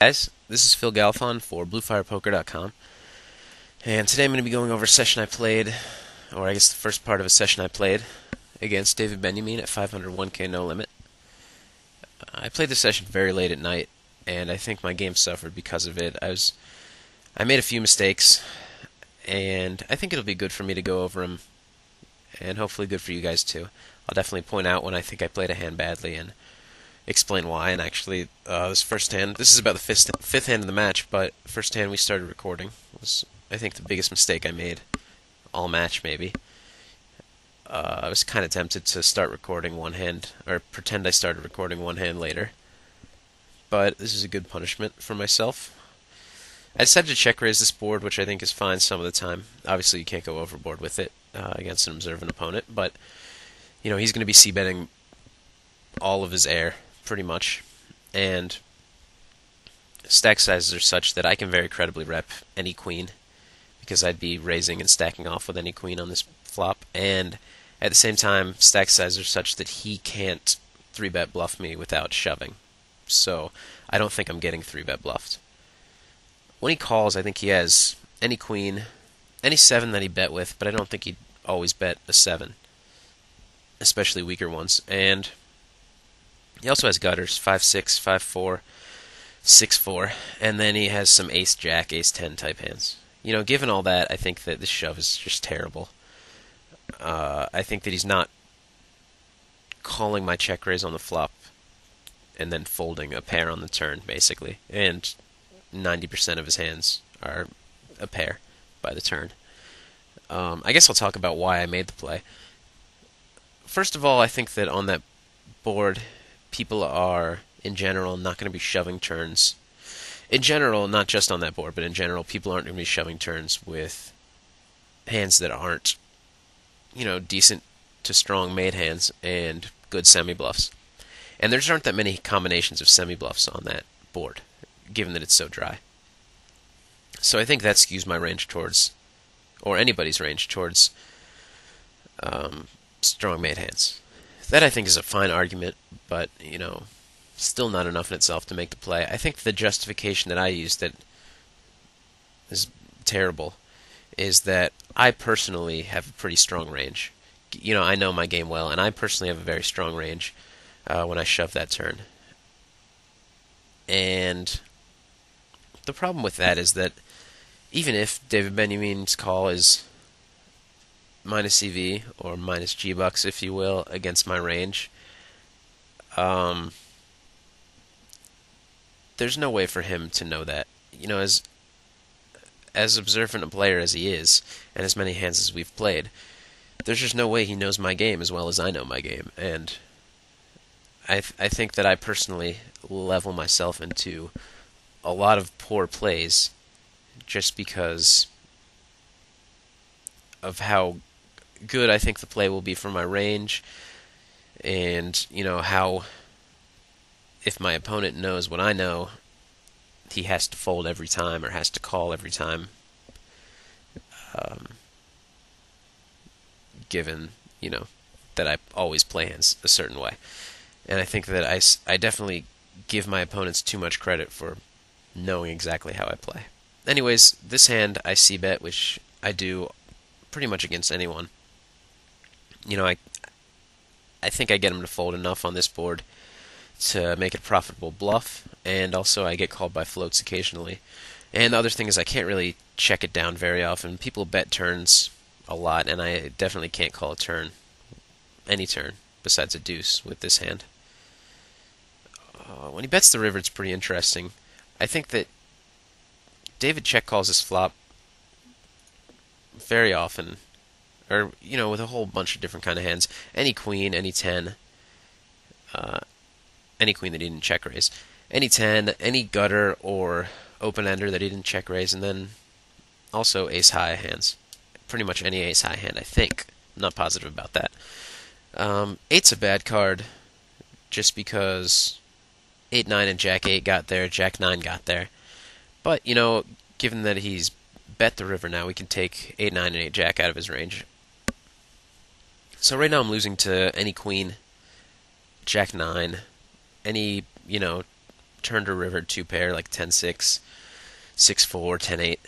guys, this is Phil Galfond for BlueFirePoker.com, and today I'm going to be going over a session I played, or I guess the first part of a session I played against David Benyamine at 501k no limit. I played the session very late at night, and I think my game suffered because of it. I was, I made a few mistakes, and I think it'll be good for me to go over them, and hopefully good for you guys too. I'll definitely point out when I think I played a hand badly and explain why. And actually, uh, this first hand, this is about the fifth fifth hand of the match, but first hand we started recording was I think the biggest mistake I made all match maybe. Uh, I was kind of tempted to start recording one hand or pretend I started recording one hand later, but this is a good punishment for myself. I decided to check raise this board, which I think is fine some of the time. Obviously, you can't go overboard with it uh, against an observant opponent, but you know he's going to be c betting all of his air pretty much, and stack sizes are such that I can very credibly rep any queen because I'd be raising and stacking off with any queen on this flop, and at the same time, stack sizes are such that he can't three bet bluff me without shoving. So I don't think I'm getting three bet bluffed. When he calls, I think he has any queen, any seven that he bet with, but I don't think he'd always bet a seven, especially weaker ones. And he also has gutters, 5 6, 5 4, 6 4, and then he has some ace jack, ace 10 type hands. You know, given all that, I think that this shove is just terrible. Uh, I think that he's not calling my check raise on the flop and then folding a pair on the turn, basically. And 90% of his hands are a pair by the turn. Um, I guess I'll talk about why I made the play. First of all, I think that on that board, people are, in general, not going to be shoving turns. In general, not just on that board, but in general, people aren't going to be shoving turns with hands that aren't, you know, decent to strong made hands and good semi bluffs. And there just aren't that many combinations of semi bluffs on that board, given that it's so dry. So I think that skews my range towards, or anybody's range towards, um, strong made hands. That I think is a fine argument, but you know, still not enough in itself to make the play. I think the justification that I use that is terrible is that I personally have a pretty strong range. You know, I know my game well, and I personally have a very strong range uh, when I shove that turn. And the problem with that is that even if David Benyamine's call is minus EV or minus G bucks, if you will, against my range. Um, there's no way for him to know that. You know, as as observant a player as he is, and as many hands as we've played, there's just no way he knows my game as well as I know my game, and I th- I think that I personally level myself into a lot of poor plays just because of how good I think the play will be for my range, and you know how if my opponent knows what I know, he has to fold every time or has to call every time. Um, given you know that I always play hands a certain way, and I think that I I definitely give my opponents too much credit for knowing exactly how I play. Anyways, this hand I c bet, which I do pretty much against anyone you know, I I think I get him to fold enough on this board to make it a profitable bluff, and also I get called by floats occasionally. And the other thing is I can't really check it down very often. People bet turns a lot, and I definitely can't call a turn, any turn, besides a deuce with this hand. Uh, when he bets the river, it's pretty interesting. I think that David check calls his flop very often, or you know, with a whole bunch of different kind of hands. Any queen, any ten, uh, any queen that he didn't check raise, any ten, any gutter or open ender that he didn't check raise, and then also ace high hands. Pretty much any ace high hand, I think. I'm not positive about that. Um, eight's a bad card, just because eight nine and jack eight got there, jack nine got there. But you know, given that he's bet the river now, we can take eight nine and eight jack out of his range. So right now I'm losing to any queen, jack nine, any, you know, turn to river two pair like 10 6, 6 4, 10 8,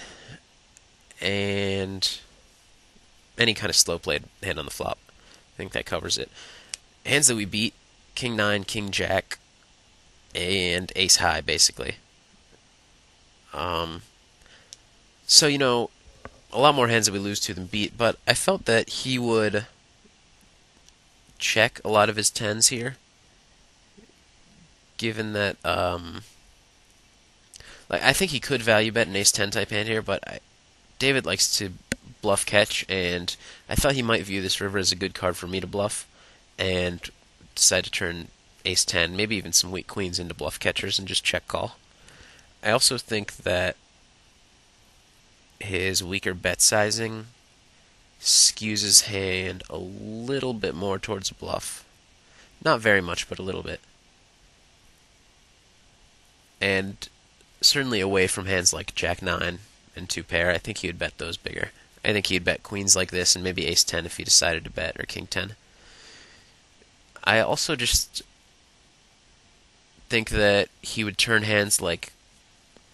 and any kind of slow played hand on the flop. I think that covers it. Hands that we beat King 9, King Jack, and Ace High, basically. Um, so, you know, a lot more hands that we lose to than beat, but I felt that he would check a lot of his tens here, given that um, like I think he could value bet an ace ten type hand here, but I, David likes to bluff catch, and I thought he might view this river as a good card for me to bluff, and decide to turn ace ten, maybe even some weak queens into bluff catchers and just check call. I also think that his weaker bet sizing skews his hand a little bit more towards a bluff. Not very much, but a little bit. And certainly away from hands like Jack 9 and 2 pair, I think he would bet those bigger. I think he'd bet queens like this and maybe ace 10 if he decided to bet, or king 10. I also just think that he would turn hands like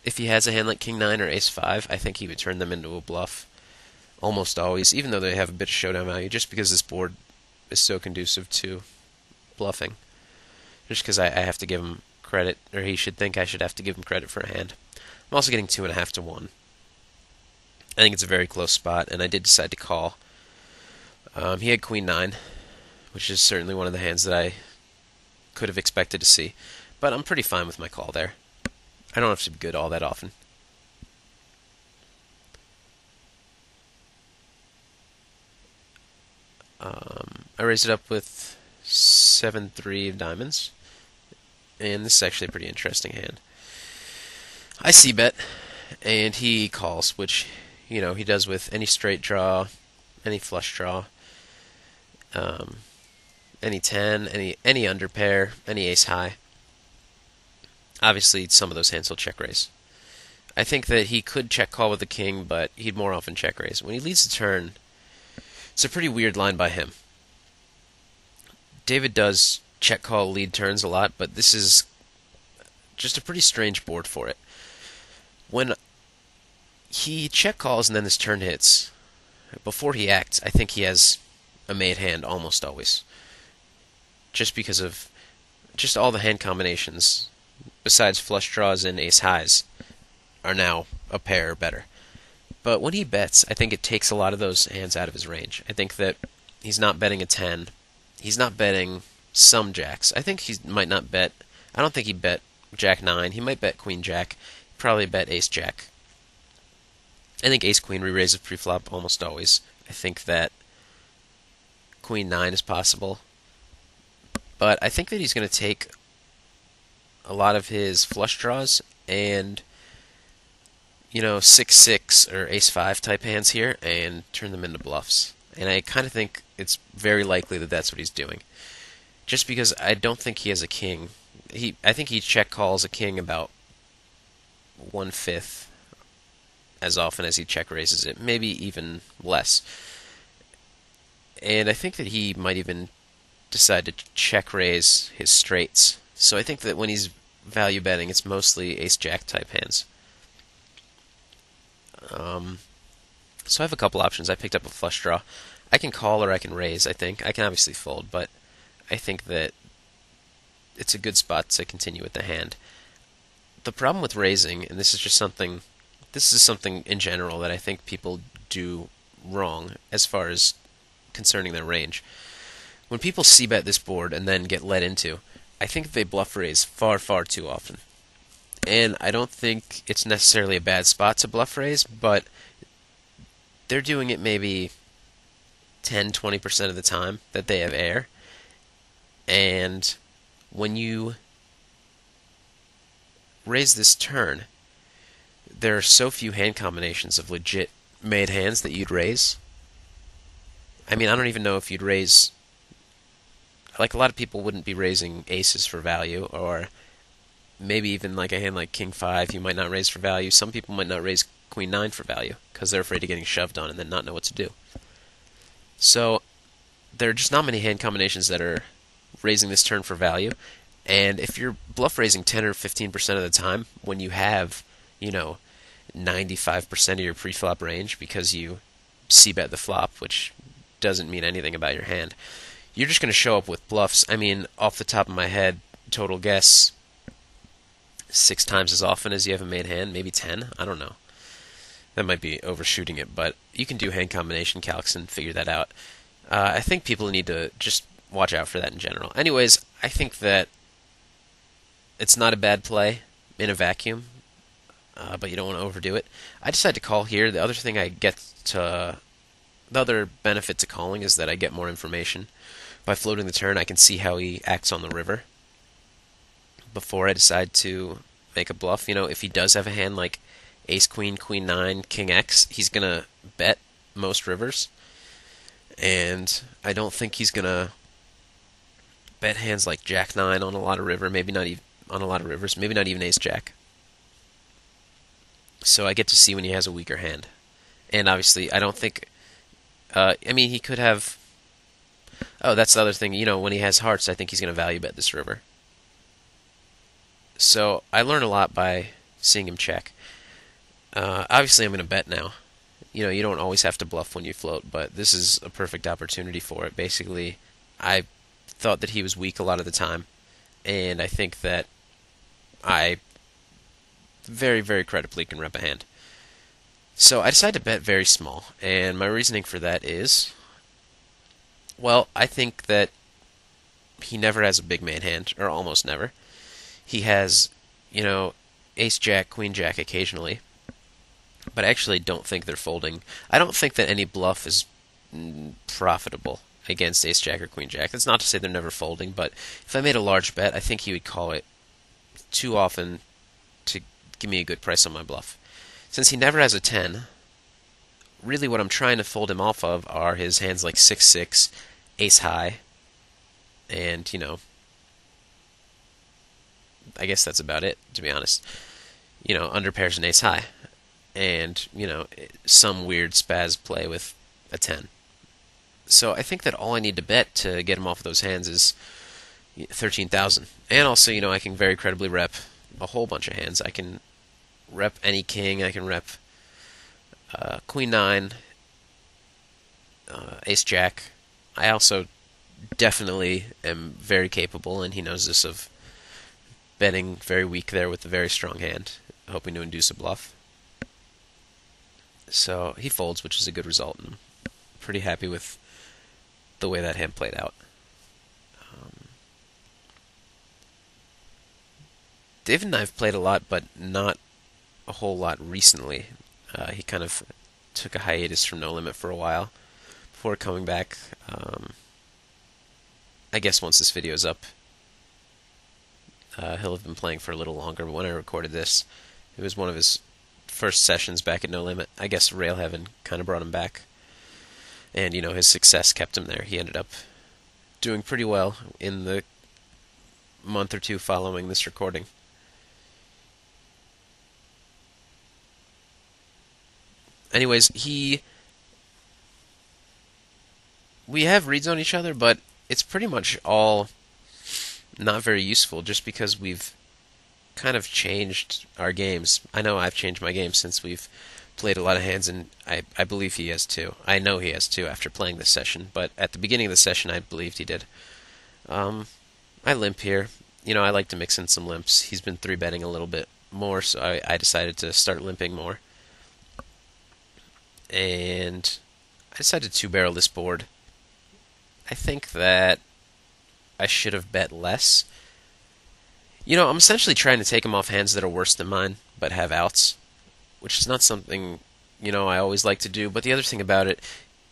if he has a hand like king 9 or ace 5, I think he would turn them into a bluff almost always, even though they have a bit of showdown value, just because this board is so conducive to bluffing. Just because I, I, have to give him credit, or he should think I should have to give him credit for a hand. I'm also getting two and a half to one. I think it's a very close spot, and I did decide to call. Um, he had queen nine, which is certainly one of the hands that I could have expected to see, but I'm pretty fine with my call there. I don't have to be good all that often. Um, I raised it up with 7 3 of diamonds. And this is actually a pretty interesting hand. I c bet, and he calls, which, you know, he does with any straight draw, any flush draw, um, any 10, any, any under pair, any ace high. Obviously, some of those hands will check raise. I think that he could check call with the king, but he'd more often check raise. When he leads the turn, it's a pretty weird line by him. David does check call lead turns a lot, but this is just a pretty strange board for it. When he check calls and then this turn hits, before he acts, I think he has a made hand almost always. Just because of just all the hand combinations, besides flush draws and ace highs, are now a pair or better. But when he bets, I think it takes a lot of those hands out of his range. I think that he's not betting a 10. He's not betting some jacks. I think he might not bet. I don't think he bet Jack 9. He might bet Queen Jack. Probably bet Ace Jack. I think Ace Queen re raises preflop almost always. I think that Queen 9 is possible. But I think that he's going to take a lot of his flush draws and you know, six six or ace five type hands here and turn them into bluffs. And I kind of think it's very likely that that's what he's doing. Just because I don't think he has a king. He, I think he check calls a king about one fifth as often as he check raises it, maybe even less. And I think that he might even decide to check raise his straights. So I think that when he's value betting, it's mostly ace jack type hands. Um, so I have a couple options. I picked up a flush draw. I can call or I can raise, I think. I can obviously fold, but I think that it's a good spot to continue with the hand. The problem with raising, and this is just something this is something in general that I think people do wrong as far as concerning their range. When people c bet this board and then get led into, I think they bluff raise far, far too often and I don't think it's necessarily a bad spot to bluff raise, but they're doing it maybe 10 20% of the time that they have air. And when you raise this turn, there are so few hand combinations of legit made hands that you'd raise. I mean, I don't even know if you'd raise. Like, a lot of people wouldn't be raising aces for value, or maybe even like a hand like King Five, you might not raise for value. Some people might not raise Queen Nine for value because they're afraid of getting shoved on and then not know what to do. So there are just not many hand combinations that are raising this turn for value, And if you're bluff raising 10 or 15% of the time, when you have, you know, 95% of your pre-flop range because you c-bet the flop, which doesn't mean anything about your hand, you're just going to show up with bluffs. I mean, off the top of my head, total guess, six times as often as you have a made hand, maybe 10. I don't know. That might be overshooting it, but you can do hand combination calcs and figure that out. Uh, I think people need to just watch out for that in general. Anyways, I think that it's not a bad play in a vacuum, uh, but you don't want to overdo it. I decided to call here. The other thing I get to, the other benefit to calling is that I get more information. By floating the turn, I can see how he acts on the river before I decide to make a bluff. You know, if he does have a hand like Ace Queen, Queen Nine, King X, he's gonna bet most rivers, and I don't think he's gonna bet hands like Jack Nine on a lot of river. Maybe not even on a lot of rivers. Maybe not even Ace Jack. So I get to see when he has a weaker hand, and obviously I don't think. Uh, I mean, he could have. Oh, that's the other thing. You know, when he has hearts, I think he's going to value bet this river. So I learn a lot by seeing him check. Uh, obviously, I'm going to bet now. You know, you don't always have to bluff when you float, but this is a perfect opportunity for it. Basically, I thought that he was weak a lot of the time, and I think that I very, very credibly can rep a hand. So I decided to bet very small, and my reasoning for that is well, I think that he never has a big man hand, or almost never. He has, you know, ace jack, queen jack occasionally, but I actually don't think they're folding. I don't think that any bluff is profitable against ace jack or queen jack. That's not to say they're never folding, but if I made a large bet, I think he would call it too often to give me a good price on my bluff. Since he never has a 10, really what I'm trying to fold him off of are his hands like 6 6, ace high, and, you know, I guess that's about it, to be honest. You know, under pairs and ace high. And, you know, some weird spaz play with a 10. So I think that all I need to bet to get him off of those hands is 13,000. And also, you know, I can very credibly rep a whole bunch of hands. I can rep any king, I can rep uh, queen 9, uh, ace jack. I also definitely am very capable, and he knows this, of betting very weak there with a very strong hand, hoping to induce a bluff. So he folds, which is a good result, and I'm pretty happy with the way that hand played out. Um, David and I have played a lot, but not a whole lot recently. Uh, he kind of took a hiatus from No Limit for a while before coming back. Um, I guess once this video is up, uh, he'll have been playing for a little longer. But when I recorded this, it was one of his first sessions back at No Limit. I guess Rail Heaven kind of brought him back and you know his success kept him there. He ended up doing pretty well in the month or two following this recording. Anyways, he we have reads on each other, but it's pretty much all not very useful just because we've kind of changed our games. I know I've changed my game since we've played a lot of hands, and I, I believe he has too. I know he has too after playing this session, but at the beginning of the session, I believed he did. Um, I limp here. You know, I like to mix in some limps. He's been three betting a little bit more, so I, I decided to start limping more. And I decided to two barrel this board. I think that I should have bet less. You know, I'm essentially trying to take him off hands that are worse than mine, but have outs which is not something you know I always like to do. But the other thing about it,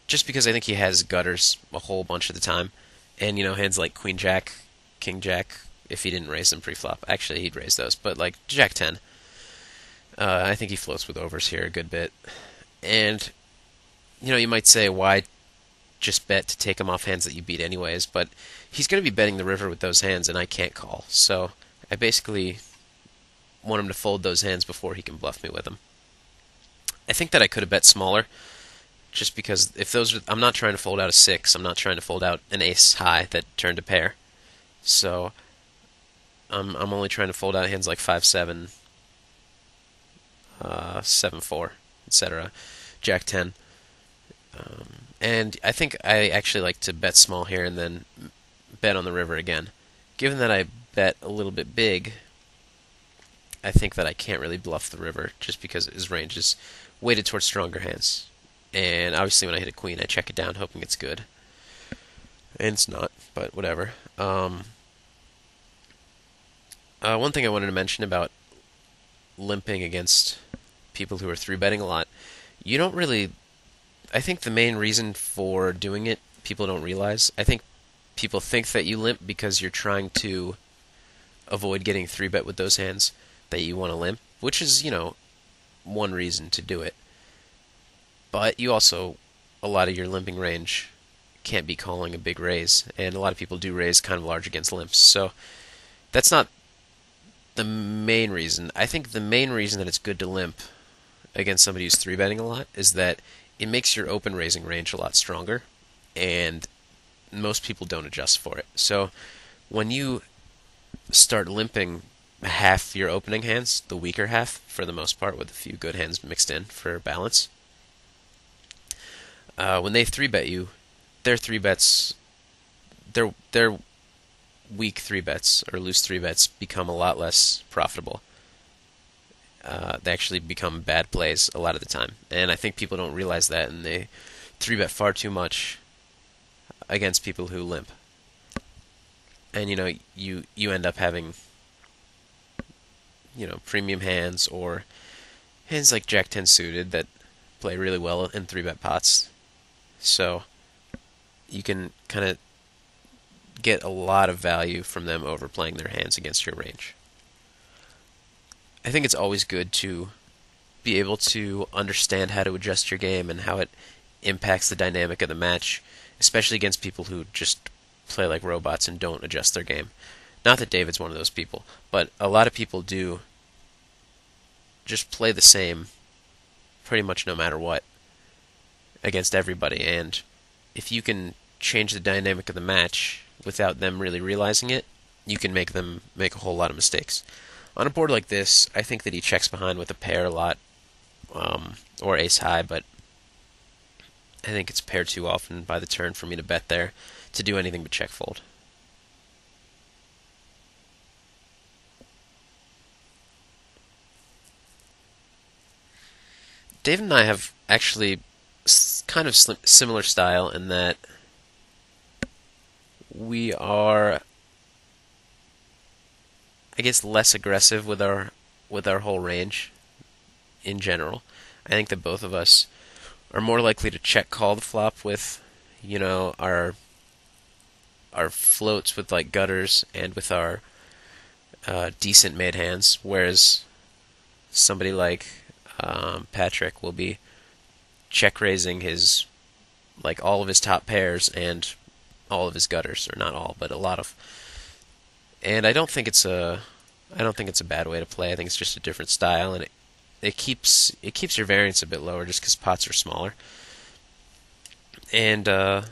just because I think he has gutters a whole bunch of the time, and you know hands like Queen Jack, King Jack, if he didn't raise them pre-flop, actually he'd raise those. But like Jack ten, uh, I think he floats with overs here a good bit, and you know you might say why just bet to take him off hands that you beat anyways, but he's going to be betting the river with those hands, and I can't call. So I basically want him to fold those hands before he can bluff me with them. I think that I could have bet smaller, just because if those are, I'm not trying to fold out a six. I'm not trying to fold out an ace high that turned a pair. So I'm I'm only trying to fold out hands like five seven, uh, seven four, etc. Jack ten. Um, and I think I actually like to bet small here and then bet on the river again. Given that I bet a little bit big, I think that I can't really bluff the river just because his range is weighted towards stronger hands. And obviously, when I hit a queen, I check it down, hoping it's good. And it's not, but whatever. Um, uh, one thing I wanted to mention about limping against people who are three betting a lot, you don't really. I think the main reason for doing it, people don't realize. I think people think that you limp because you're trying to avoid getting three bet with those hands that you want to limp, which is, you know, one reason to do it. But you also, a lot of your limping range can't be calling a big raise, and a lot of people do raise kind of large against limps. So that's not the main reason. I think the main reason that it's good to limp against somebody who's three betting a lot is that it makes your open raising range a lot stronger, and most people don't adjust for it. So when you start limping half your opening hands, the weaker half for the most part, with a few good hands mixed in for balance. Uh, when they three bet you, their three bets, their their weak three bets or loose three bets become a lot less profitable. Uh, they actually become bad plays a lot of the time, and I think people don't realize that, and they three bet far too much against people who limp. And you know, you you end up having you know premium hands or hands like Jack Ten suited that play really well in three bet pots. So you can kind of get a lot of value from them overplaying their hands against your range. I think it's always good to be able to understand how to adjust your game and how it impacts the dynamic of the match, especially against people who just play like robots and don't adjust their game. Not that David's one of those people, but a lot of people do just play the same pretty much no matter what against everybody. And if you can change the dynamic of the match without them really realizing it, you can make them make a whole lot of mistakes. On a board like this, I think that he checks behind with a pair a lot, um, or ace high, but I think it's a pair too often by the turn for me to bet there to do anything but check fold. Dave and I have actually kind of similar style in that we are, I guess, less aggressive with our with our whole range in general. I think that both of us are more likely to check call the flop with, you know, our our floats with like gutters and with our uh, decent made hands, whereas somebody like um, Patrick will be check raising his like all of his top pairs and all of his gutters, or not all, but a lot of. And I don't think it's a, I don't think it's a bad way to play. I think it's just a different style, and it it keeps it keeps your variance a bit lower just because pots are smaller. And uh,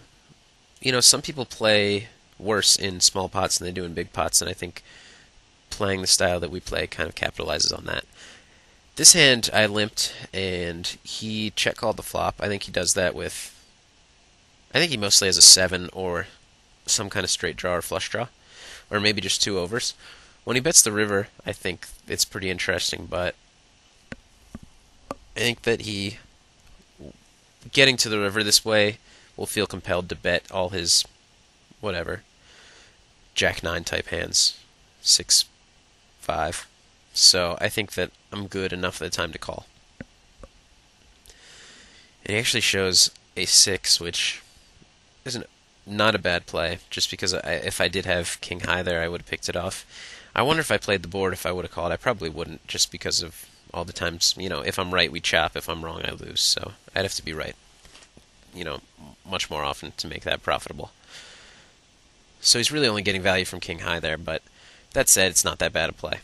you know, some people play worse in small pots than they do in big pots, and I think playing the style that we play kind of capitalizes on that. This hand I limped, and he check called the flop. I think he does that with. I think he mostly has a seven or some kind of straight draw or flush draw, or maybe just two overs. When he bets the river, I think it's pretty interesting, but I think that he, getting to the river this way, will feel compelled to bet all his, whatever, Jack nine type hands, six, five. So I think that I'm good enough at the time to call. It actually shows a six, which isn't not a bad play. Just because I, if I did have king high there, I would have picked it off. I wonder if I played the board if I would have called. I probably wouldn't, just because of all the times. You know, if I'm right, we chop. If I'm wrong, I lose. So I'd have to be right. You know, much more often to make that profitable. So he's really only getting value from king high there. But that said, it's not that bad a play.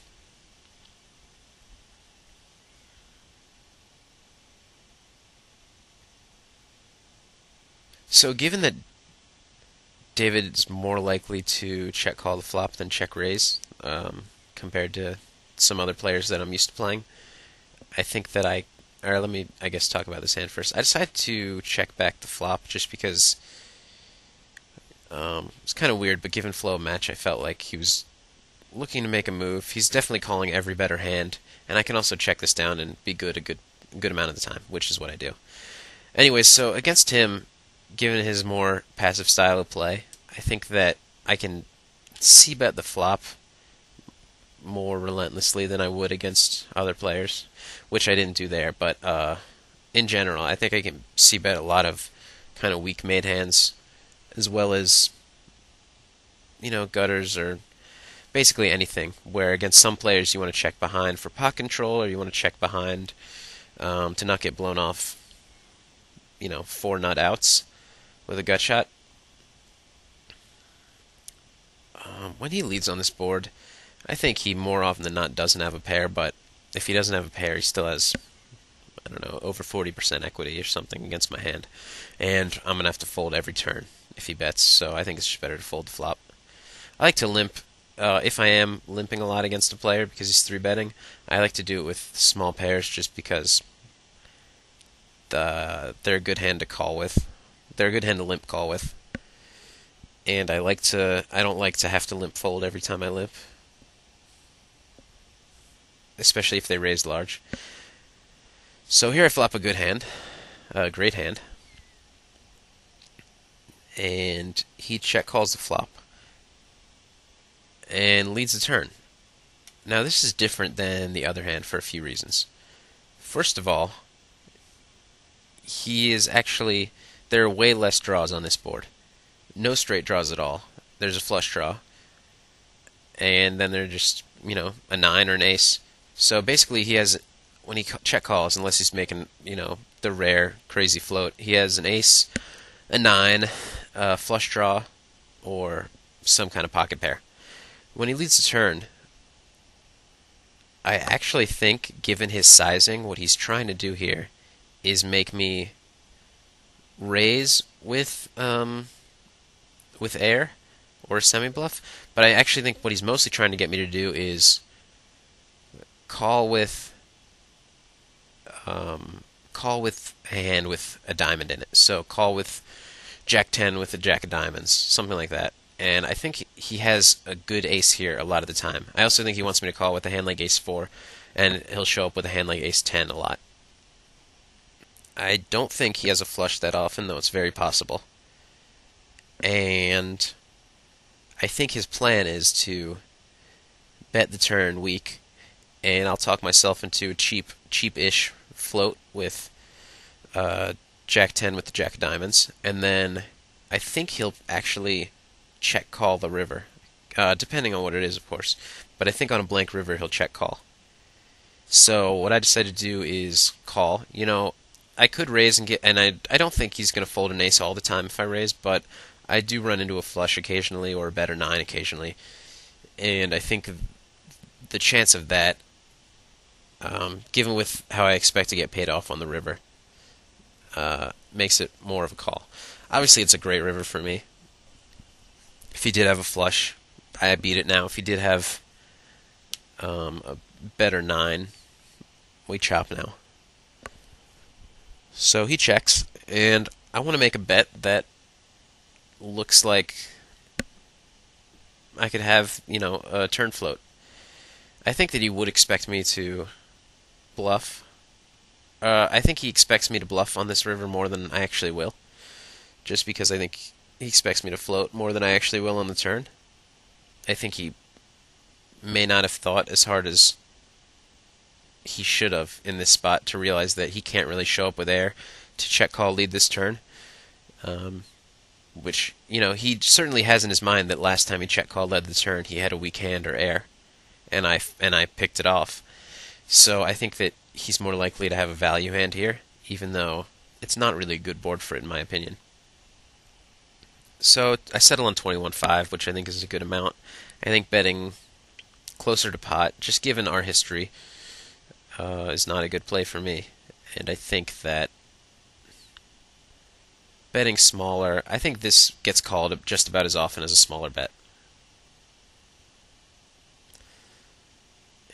So, given that David is more likely to check call the flop than check raise, um, compared to some other players that I'm used to playing. I think that I, or let me, I guess, talk about this hand first. I decided to check back the flop just because um, it's kind of weird, but given flow of match, I felt like he was looking to make a move. He's definitely calling every better hand, and I can also check this down and be good a good good amount of the time, which is what I do. Anyways, so against him, given his more passive style of play, I think that I can c bet the flop more relentlessly than I would against other players, which I didn't do there. But uh, in general, I think I can c bet a lot of kind of weak made hands, as well as you know gutters or basically anything. Where against some players you want to check behind for pot control, or you want to check behind um, to not get blown off. You know, four nut outs with a gut shot. Um, when he leads on this board, I think he more often than not doesn't have a pair, but if he doesn't have a pair, he still has, I don't know, over 40% equity or something against my hand. And I'm going to have to fold every turn if he bets, so I think it's just better to fold the flop. I like to limp, uh, if I am limping a lot against a player because he's 3 betting, I like to do it with small pairs just because the, they're a good hand to call with. They're a good hand to limp call with. And I like to, I don't like to have to limp fold every time I limp especially if they raise large. So here I flop a good hand, a great hand, and he check calls the flop and leads the turn. Now this is different than the other hand for a few reasons. First of all, he is actually there are way less draws on this board. No straight draws at all. There's a flush draw, and then they're just you know a nine or an ace. So basically, he has when he check calls, unless he's making you know the rare crazy float, he has an ace, a nine, a flush draw, or some kind of pocket pair. When he leads the turn, I actually think, given his sizing, what he's trying to do here is make me raise with um, with air or semi bluff. But I actually think what he's mostly trying to get me to do is call with um, call with a hand with a diamond in it. So call with Jack ten with a Jack of diamonds, something like that. And I think he has a good ace here a lot of the time. I also think he wants me to call with a hand like ace four, and he'll show up with a hand like ace ten a lot. I don't think he has a flush that often, though it's very possible. And I think his plan is to bet the turn weak and I'll talk myself into a cheap, cheap-ish float with uh, Jack ten with the Jack of Diamonds, and then I think he'll actually check call the river, uh, depending on what it is, of course. But I think on a blank river he'll check call. So what I decided to do is call. You know, I could raise and get, and I I don't think he's going to fold an ace all the time if I raise, but I do run into a flush occasionally or a better nine occasionally, and I think the chance of that um, given with how I expect to get paid off on the river, uh, makes it more of a call. Obviously, it's a great river for me. If he did have a flush, I beat it now. If he did have um, a better nine, we chop now. So he checks, and I want to make a bet that looks like I could have, you know, a turn float. I think that he would expect me to bluff. Uh, I think he expects me to bluff on this river more than I actually will. Just because I think he expects me to float more than I actually will on the turn. I think he may not have thought as hard as he should have in this spot to realize that he can't really show up with air to check call lead this turn. Um, which, you know, he certainly has in his mind that last time he check called led the turn, he had a weak hand or air. And I, and I picked it off. So I think that he's more likely to have a value hand here, even though it's not really a good board for it, in my opinion. So I settle on 21.5, which I think is a good amount. I think betting closer to pot, just given our history, uh, is not a good play for me. And I think that betting smaller, I think this gets called just about as often as a smaller bet.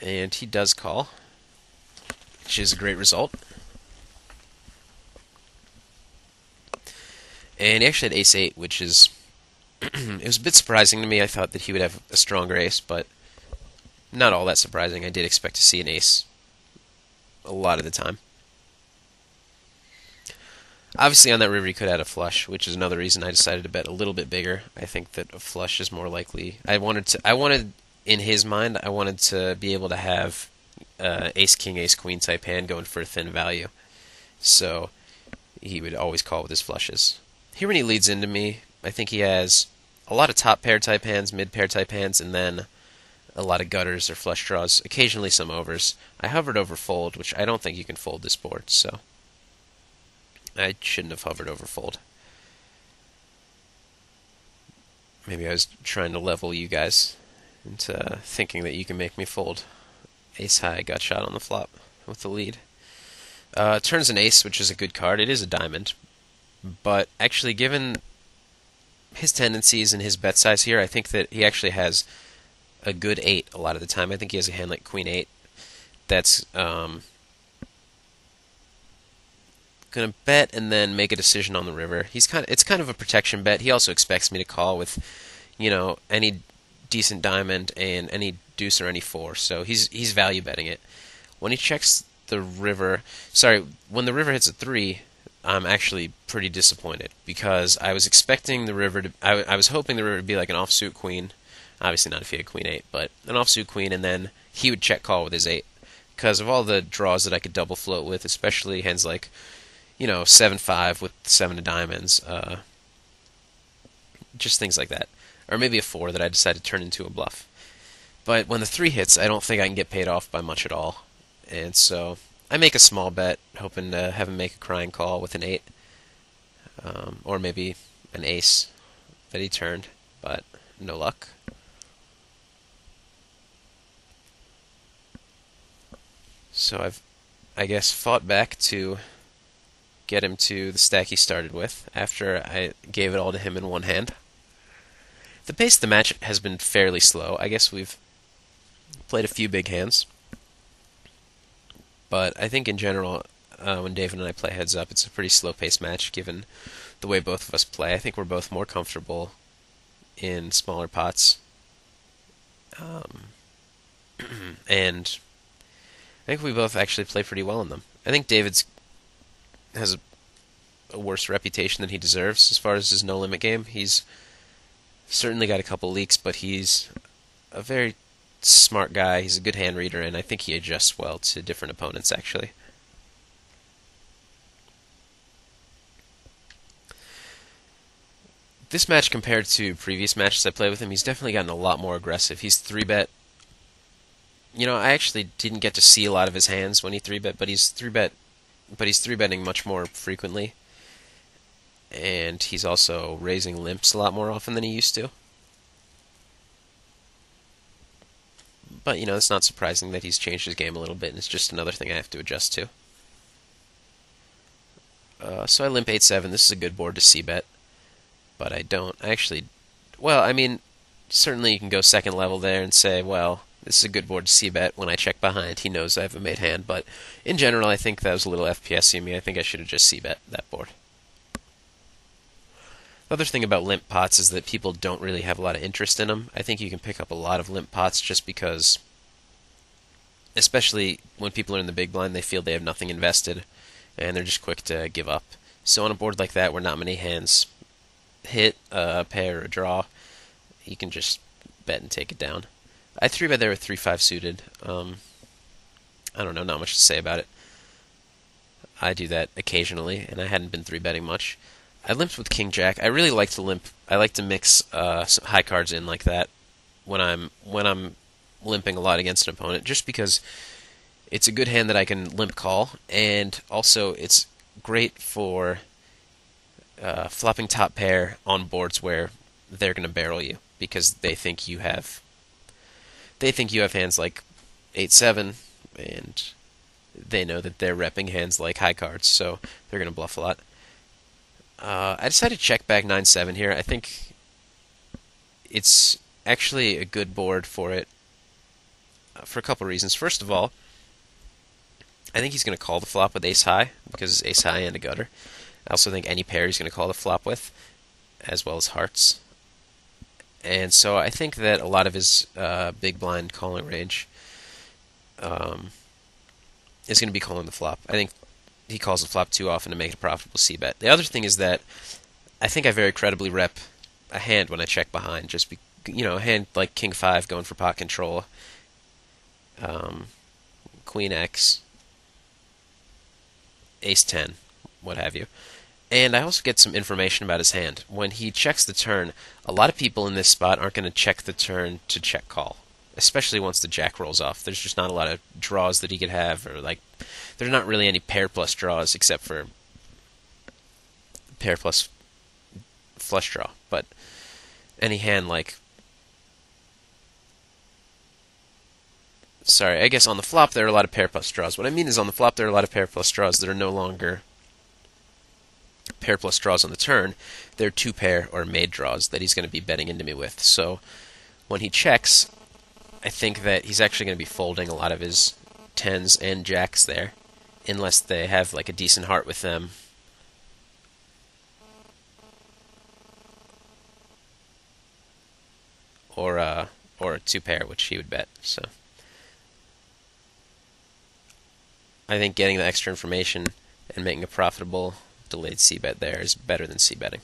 And he does call, which is a great result. And he actually had ace 8, which is. it was a bit surprising to me. I thought that he would have a stronger ace, but not all that surprising. I did expect to see an ace a lot of the time. Obviously, on that river, he could add a flush, which is another reason I decided to bet a little bit bigger. I think that a flush is more likely. I wanted to. I wanted, in his mind, I wanted to be able to have uh, ace king, ace queen type hand going for a thin value. So he would always call with his flushes. Here, when he leads into me, I think he has a lot of top pair type hands, mid pair type hands, and then a lot of gutters or flush draws. Occasionally, some overs. I hovered over fold, which I don't think you can fold this board. So. I shouldn't have hovered over fold. Maybe I was trying to level you guys into thinking that you can make me fold. Ace high gut shot on the flop with the lead. Uh, turns an ace, which is a good card. It is a diamond. But actually, given his tendencies and his bet size here, I think that he actually has a good eight a lot of the time. I think he has a hand like queen eight that's um, gonna bet and then make a decision on the river. He's kind of it's kind of a protection bet. He also expects me to call with, you know, any decent diamond and any deuce or any four. So he's he's value betting it. When he checks the river, sorry, when the river hits a three, I'm actually pretty disappointed because I was expecting the river to. I, I was hoping the river would be like an offsuit queen. Obviously not if he had queen eight, but an offsuit queen, and then he would check call with his eight because of all the draws that I could double float with, especially hands like you know, seven five with seven of diamonds, uh, just things like that, or maybe a four that I decide to turn into a bluff. But when the three hits, I don't think I can get paid off by much at all, and so I make a small bet, hoping to have him make a crying call with an eight, um, or maybe an ace that he turned, but no luck. So I've, I guess, fought back to get him to the stack he started with after I gave it all to him in one hand. The pace of the match has been fairly slow. I guess we've played a few big hands. But I think in general, uh, when David and I play heads up, it's a pretty slow paced match given the way both of us play. I think we're both more comfortable in smaller pots. Um, and I think we both actually play pretty well in them. I think David's has a, a worse reputation than he deserves as far as his no limit game. He's certainly got a couple leaks, but he's a very smart guy. He's a good hand reader, and I think he adjusts well to different opponents, actually. This match, compared to previous matches I played with him, he's definitely gotten a lot more aggressive. He's 3 bet. You know, I actually didn't get to see a lot of his hands when he 3 bet, but he's 3 bet but he's three betting much more frequently, and he's also raising limps a lot more often than he used to. But you know, it's not surprising that he's changed his game a little bit, and it's just another thing I have to adjust to. Uh, so I limp eight seven. This is a good board to c bet, but I don't I actually. Well, I mean, certainly you can go second level there and say, well, this is a good board to c bet. When I check behind, he knows I have a made hand. But in general, I think that was a little FPS me. I think I should have just c bet that board. The other thing about limp pots is that people don't really have a lot of interest in them. I think you can pick up a lot of limp pots just because, especially when people are in the big blind, they feel they have nothing invested and they're just quick to give up. So on a board like that, where not many hands hit uh, a pair or a draw, you can just bet and take it down. I three bet there with three five suited. Um, I don't know, not much to say about it. I do that occasionally, and I hadn't been three betting much. I limped with king jack. I really like to limp. I like to mix uh, high cards in like that when I'm when I'm limping a lot against an opponent, just because it's a good hand that I can limp call, and also it's great for uh, flopping top pair on boards where they're going to barrel you because they think you have they think you have hands like eight seven, and they know that they're repping hands like high cards, so they're going to bluff a lot. Uh, I decided to check back nine seven here. I think it's actually a good board for it. uh, for a couple reasons. First of all, I think he's going to call the flop with ace high because it's ace high and a gutter. I also think any pair he's going to call the flop with, as well as hearts. And so I think that a lot of his uh, big blind calling range um, is going to be calling the flop. I think he calls the flop too often to make it a profitable c bet. The other thing is that I think I very credibly rep a hand when I check behind. Just be, you know, a hand like King Five going for pot control, um, Queen X, Ace Ten, what have you. And I also get some information about his hand. When he checks the turn, a lot of people in this spot aren't going to check the turn to check call, especially once the jack rolls off. There's just not a lot of draws that he could have, or like, there's not really any pair plus draws except for pair plus flush draw. But any hand like sorry, I guess on the flop there are a lot of pair plus draws. What I mean is on the flop there are a lot of pair plus draws that are no longer pair plus draws on the turn. They're two pair or made draws that he's going to be betting into me with. So when he checks, I think that he's actually going to be folding a lot of his tens and jacks there, unless they have like a decent heart with them. Or uh, or a two pair, which he would bet. So. I think getting the extra information and making a profitable delayed bet there is better than betting,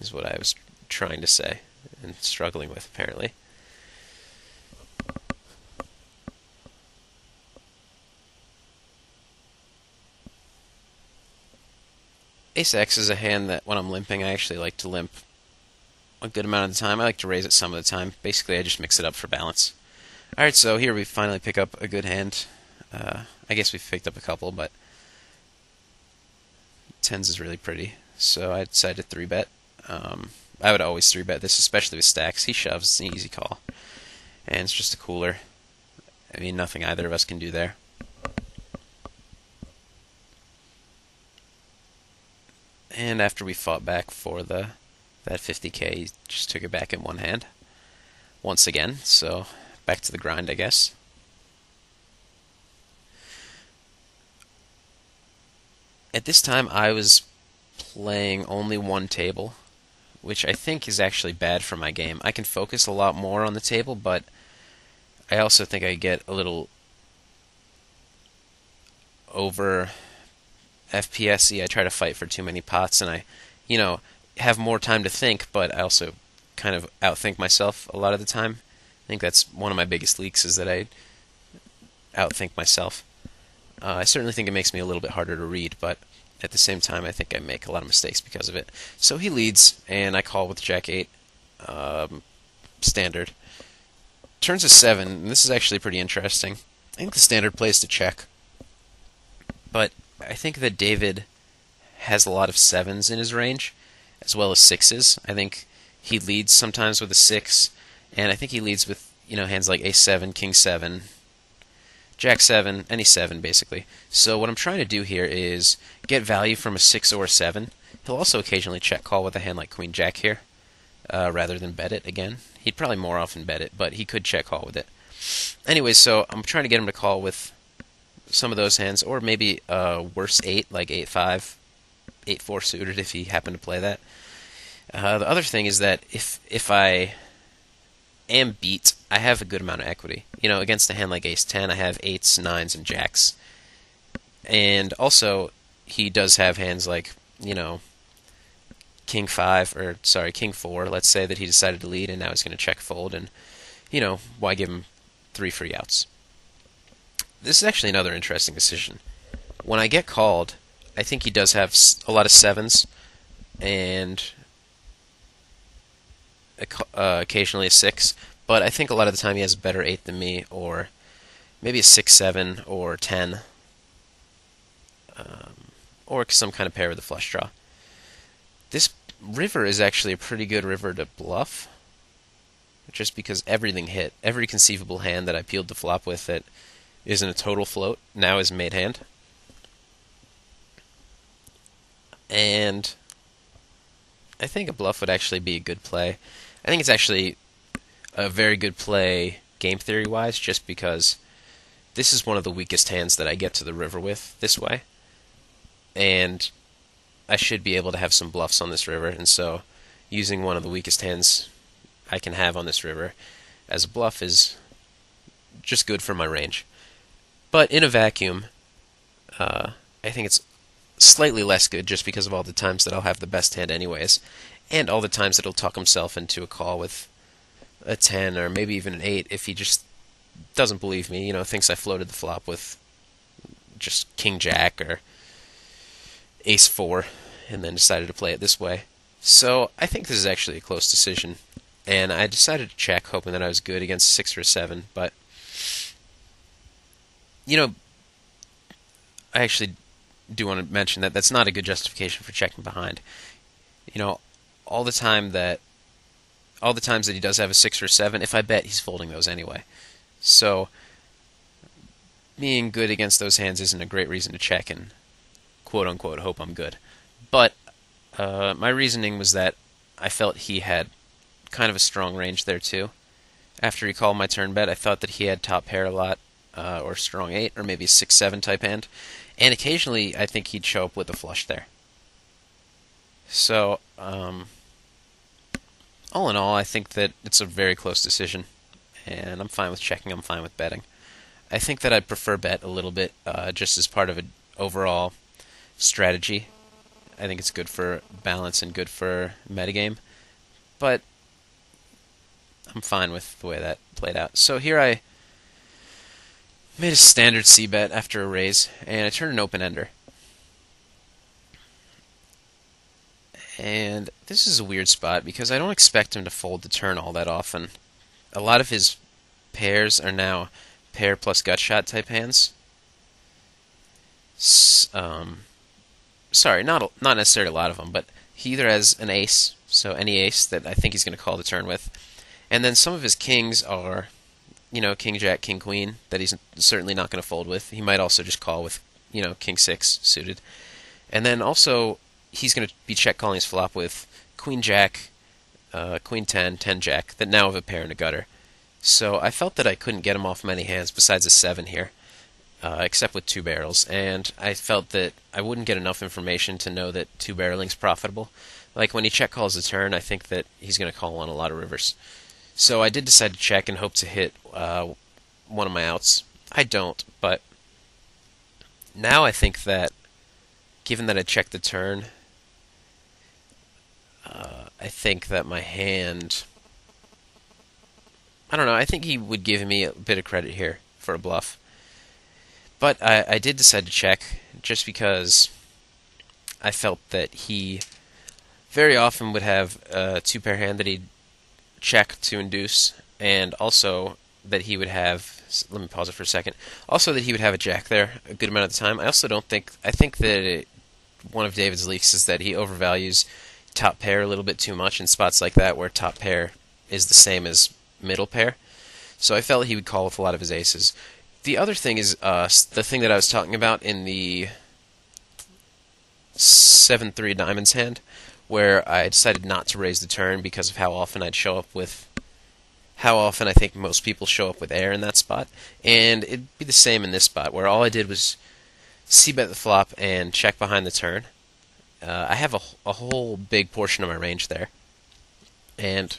is what I was trying to say and struggling with apparently. Ace X is a hand that when I'm limping, I actually like to limp a good amount of the time. I like to raise it some of the time. Basically, I just mix it up for balance. Alright, so here we finally pick up a good hand. Uh, I guess we've picked up a couple, but tens is really pretty. So I decided to three bet. Um, I would always three bet this, especially with stacks. He shoves, it's an easy call, and it's just a cooler. I mean, nothing either of us can do there. And after we fought back for the that 50k, he just took it back in one hand once again. So back to the grind, I guess. At this time I was playing only one table, which I think is actually bad for my game. I can focus a lot more on the table, but I also think I get a little over FPSy. I try to fight for too many pots, and I, you know, have more time to think, but I also kind of outthink myself a lot of the time. I think that's one of my biggest leaks is that I outthink myself. Uh, I certainly think it makes me a little bit harder to read, but at the same time, I think I make a lot of mistakes because of it. So he leads, and I call with Jack 8, um, standard. Turns a 7, and this is actually pretty interesting. I think the standard plays to check, but I think that David has a lot of 7s in his range, as well as 6s. I think he leads sometimes with a 6, and I think he leads with you know hands like Ace 7, King 7, Jack 7, any 7 basically. So what I'm trying to do here is get value from a 6 or a 7. He'll also occasionally check call with a hand like Queen Jack here, uh, rather than bet it again. He'd probably more often bet it, but he could check call with it. Anyway, so I'm trying to get him to call with some of those hands, or maybe a worse 8, like 8-5, 8-4 suited if he happened to play that. Uh, the other thing is that if if I am beat, I have a good amount of equity. You know, against a hand like Ace 10, I have 8s, 9s, and Jacks. And also, he does have hands like, you know, King 5, or sorry, King 4. Let's say that he decided to lead and now he's going to check fold, and, you know, why give him three free outs? This is actually another interesting decision. When I get called, I think he does have a lot of sevens and uh, occasionally a six, but I think a lot of the time he has a better eight than me, or maybe a six, seven, or ten, um, or some kind of pair with a flush draw. This river is actually a pretty good river to bluff, just because everything hit. Every conceivable hand that I peeled the flop with that isn't a total float now is made hand. And I think a bluff would actually be a good play. I think it's actually a very good play game theory wise, just because this is one of the weakest hands that I get to the river with this way. And I should be able to have some bluffs on this river, and so using one of the weakest hands I can have on this river as a bluff is just good for my range. But in a vacuum, uh, I think it's slightly less good just because of all the times that I'll have the best hand anyways, and all the times that he'll talk himself into a call with a 10 or maybe even an 8 if he just doesn't believe me, you know, thinks I floated the flop with just king jack or ace 4 and then decided to play it this way. So I think this is actually a close decision. And I decided to check, hoping that I was good against 6 or 7, but you know, I actually do want to mention that that's not a good justification for checking behind. You know, all the time that all the times that he does have a six or seven, if I bet he's folding those anyway. So being good against those hands isn't a great reason to check and quote unquote hope I'm good. But uh, my reasoning was that I felt he had kind of a strong range there too. After he called my turn bet, I thought that he had top pair a lot, uh, or strong eight, or maybe six seven type hand, and occasionally I think he'd show up with a flush there. So, um, all in all, I think that it's a very close decision, and I'm fine with checking. I'm fine with betting. I think that I'd prefer bet a little bit, uh, just as part of an overall strategy. I think it's good for balance and good for metagame, but I'm fine with the way that played out. So here I made a standard C bet after a raise, and I turned an open ender. And this is a weird spot because I don't expect him to fold the turn all that often. A lot of his pairs are now pair plus gut shot type hands. S- um, sorry, not not necessarily a lot of them, but he either has an ace, so any ace that I think he's going to call the turn with, and then some of his kings are, you know, king jack, king queen that he's certainly not going to fold with. He might also just call with, you know, king six suited, and then also he's going to be check calling his flop with Queen Jack, uh, Queen 10, 10 Jack, that now have a pair and a gutter. So I felt that I couldn't get him off many hands besides a 7 here, uh, except with two barrels, and I felt that I wouldn't get enough information to know that two barreling's profitable. Like when he check calls a turn, I think that he's going to call on a lot of rivers. So I did decide to check and hope to hit uh, one of my outs. I don't, but now I think that given that I checked the turn uh, I think that my hand. I don't know. I think he would give me a bit of credit here for a bluff. But I, I did decide to check just because I felt that he very often would have a two pair hand that he'd check to induce, and also that he would have. Let me pause it for a second. Also, that he would have a jack there a good amount of the time. I also don't think. I think that it, one of David's leaks is that he overvalues top pair a little bit too much in spots like that where top pair is the same as middle pair. So I felt he would call with a lot of his aces. The other thing is uh, the thing that I was talking about in the 7 3 diamonds hand, where I decided not to raise the turn because of how often I'd show up with. How often I think most people show up with air in that spot. And it'd be the same in this spot, where all I did was c bet the flop and check behind the turn uh, I have a, a whole big portion of my range there, and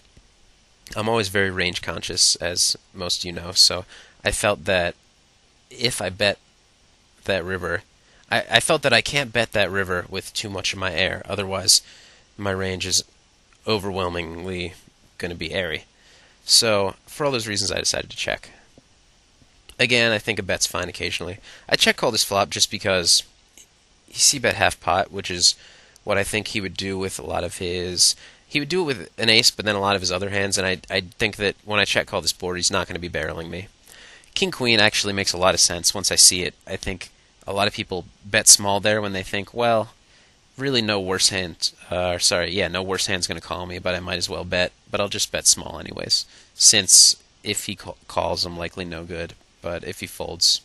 I'm always very range conscious, as most of you know. So I felt that if I bet that river, I, I felt that I can't bet that river with too much of my air. Otherwise, my range is overwhelmingly going to be airy. So for all those reasons, I decided to check. Again, I think a bet's fine occasionally. I check call this flop just because c bet half pot, which is what I think he would do with a lot of his. He would do it with an ace, but then a lot of his other hands, and I I think that when I check call this board, he's not going to be barreling me. King Queen actually makes a lot of sense once I see it. I think a lot of people bet small there when they think, well, really no worse hand. Uh, sorry, yeah, no worse hand's going to call me, but I might as well bet. But I'll just bet small anyways, since if he calls, I'm likely no good. But if he folds,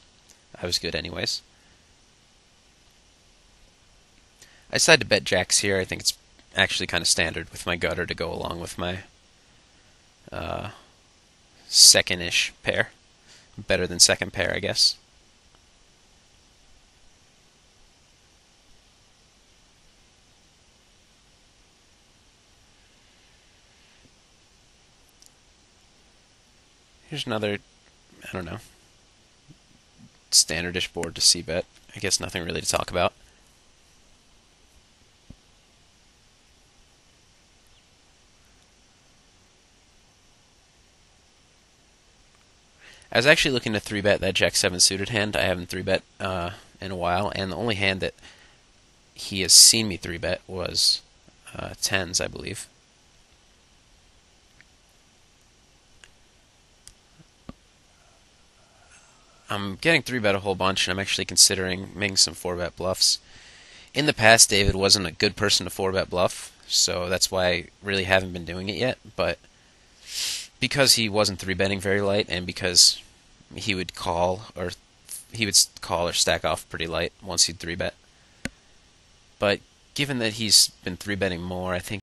I was good anyways. I decided to bet jacks here. I think it's actually kind of standard with my gutter to go along with my uh, second-ish pair. Better than second pair, I guess. Here's another, I don't know, standardish board to c bet. I guess nothing really to talk about. I was actually looking to three bet that Jack seven suited hand. I haven't three bet uh, in a while, and the only hand that he has seen me three bet was uh, tens, I believe. I'm getting three bet a whole bunch, and I'm actually considering making some four bet bluffs. In the past, David wasn't a good person to four bet bluff, so that's why I really haven't been doing it yet. But because he wasn't three betting very light, and because he would call or he would call or stack off pretty light once he'd three bet. But given that he's been three betting more, I think